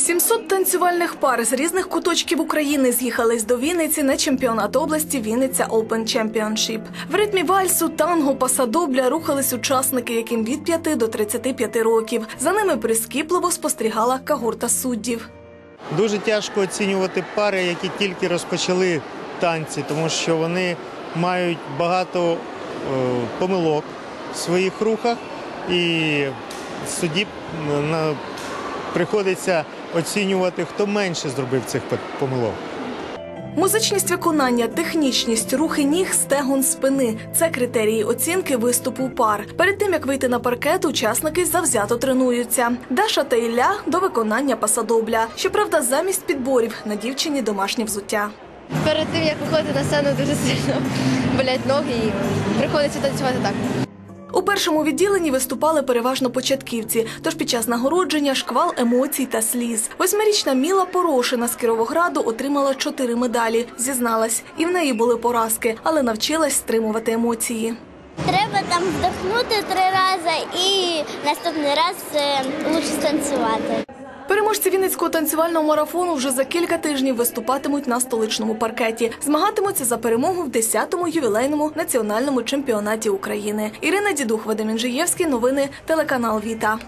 700 танцювальних пар з різних куточків України з'їхались до Вінниці на чемпіонат області Вінниця Open Championship. В ритмі вальсу, танго, пасадобля рухались учасники, яким від 5 до 35 років. За ними прискіпливо спостерігала кагорта суддів. Дуже тяжко оцінювати пари, які тільки розпочали танці, тому що вони мають багато е, помилок в своїх рухах, і судді на, приходиться оцінювати, хто менше зробив цих помилок. Музичність виконання, технічність, рухи ніг, стегон спини це критерії оцінки виступу пар. Перед тим як вийти на паркет, учасники завзято тренуються. Даша та Ілля до виконання пасадобля. Щоправда, замість підборів на дівчині домашнє взуття. Перед тим як виходити на сцену дуже сильно болять ноги і приходиться танцювати так. У першому відділенні виступали переважно початківці, тож під час нагородження шквал емоцій та сліз. Восьмирічна Міла Порошина з Кіровограду отримала чотири медалі. Зізналась, і в неї були поразки, але навчилась стримувати емоції. Треба там вдохнути три рази і наступний раз е, лучше станцювати. Переможці Вінницького танцювального марафону вже за кілька тижнів виступатимуть на столичному паркеті. Змагатимуться за перемогу в 10-му ювілейному національному чемпіонаті України. Ірина Дідух, Вадим Інжиєвський. Новини телеканал Віта.